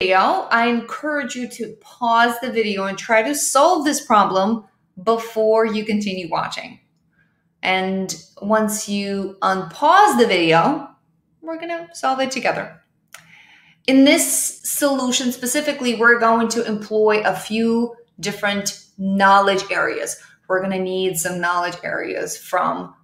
video, I encourage you to pause the video and try to solve this problem before you continue watching. And once you unpause the video, we're gonna solve it together. In this solution specifically, we're going to employ a few different knowledge areas. We're gonna need some knowledge areas from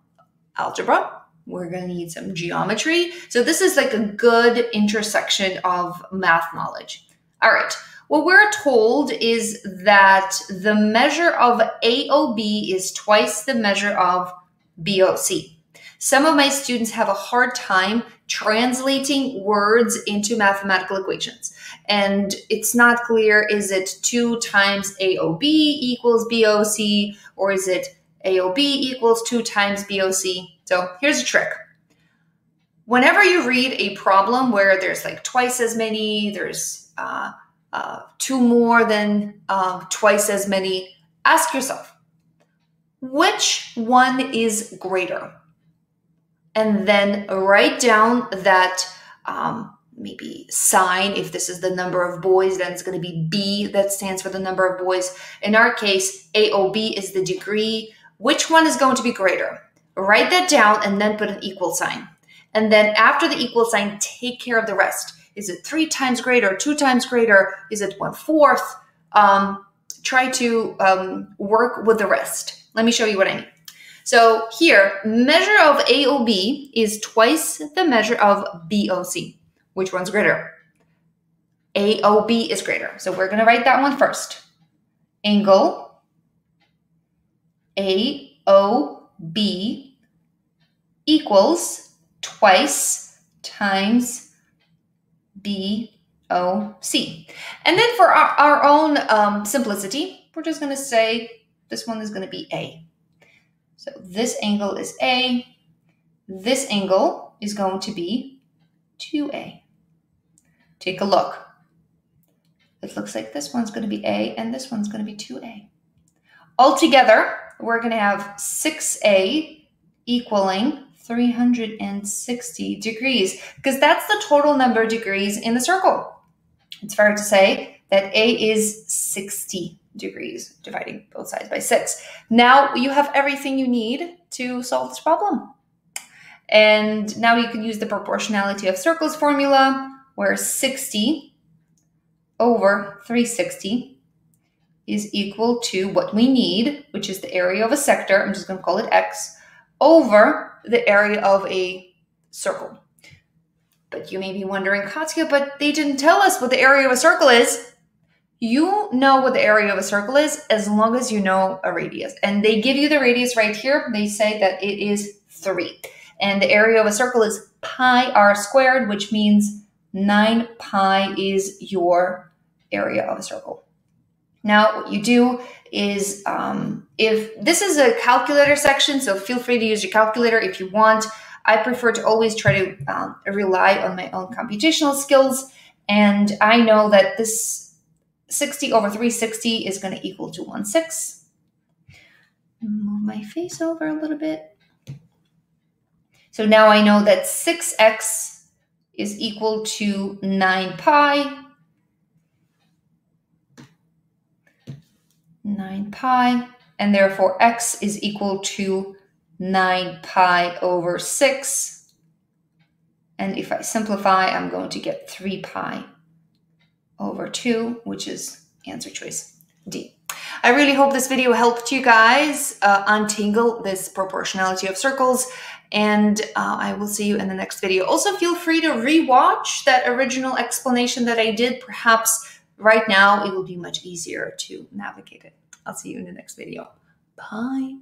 algebra, we're going to need some geometry. So this is like a good intersection of math knowledge. All right. What we're told is that the measure of AOB is twice the measure of BOC. Some of my students have a hard time translating words into mathematical equations. And it's not clear is it 2 times AOB equals BOC or is it AOB equals 2 times BOC? So here's a trick. Whenever you read a problem where there's like twice as many, there's uh, uh, two more than uh, twice as many, ask yourself, which one is greater? And then write down that um, maybe sign. If this is the number of boys, then it's going to be B that stands for the number of boys. In our case, AOB is the degree. Which one is going to be greater? Write that down and then put an equal sign. And then after the equal sign, take care of the rest. Is it three times greater, two times greater? Is it one fourth? Um, try to um, work with the rest. Let me show you what I mean. So here, measure of AOB is twice the measure of BOC. Which one's greater? AOB is greater. So we're going to write that one first. Angle AOB equals twice times b o c. And then for our, our own um, simplicity, we're just going to say this one is going to be a. So this angle is a. This angle is going to be 2a. Take a look. It looks like this one's going to be a and this one's going to be 2a. Altogether, we're going to have 6a equaling 360 degrees because that's the total number of degrees in the circle. It's fair to say that a is 60 degrees, dividing both sides by 6. Now you have everything you need to solve this problem. And now you can use the proportionality of circles formula where 60 over 360 is equal to what we need, which is the area of a sector, I'm just going to call it x, over the area of a circle. But you may be wondering, Katya, but they didn't tell us what the area of a circle is. You know what the area of a circle is as long as you know a radius. And they give you the radius right here. They say that it is 3. And the area of a circle is pi r squared, which means 9 pi is your area of a circle. Now, what you do is um, if this is a calculator section, so feel free to use your calculator if you want. I prefer to always try to um, rely on my own computational skills. And I know that this 60 over 360 is going to equal to 1 6. Move my face over a little bit. So now I know that 6x is equal to 9 pi 9 pi, and therefore x is equal to 9 pi over 6. And if I simplify, I'm going to get 3 pi over 2, which is answer choice D. I really hope this video helped you guys uh, untangle this proportionality of circles and uh, I will see you in the next video. Also, feel free to rewatch that original explanation that I did. Perhaps right now it will be much easier to navigate it. I'll see you in the next video. Bye.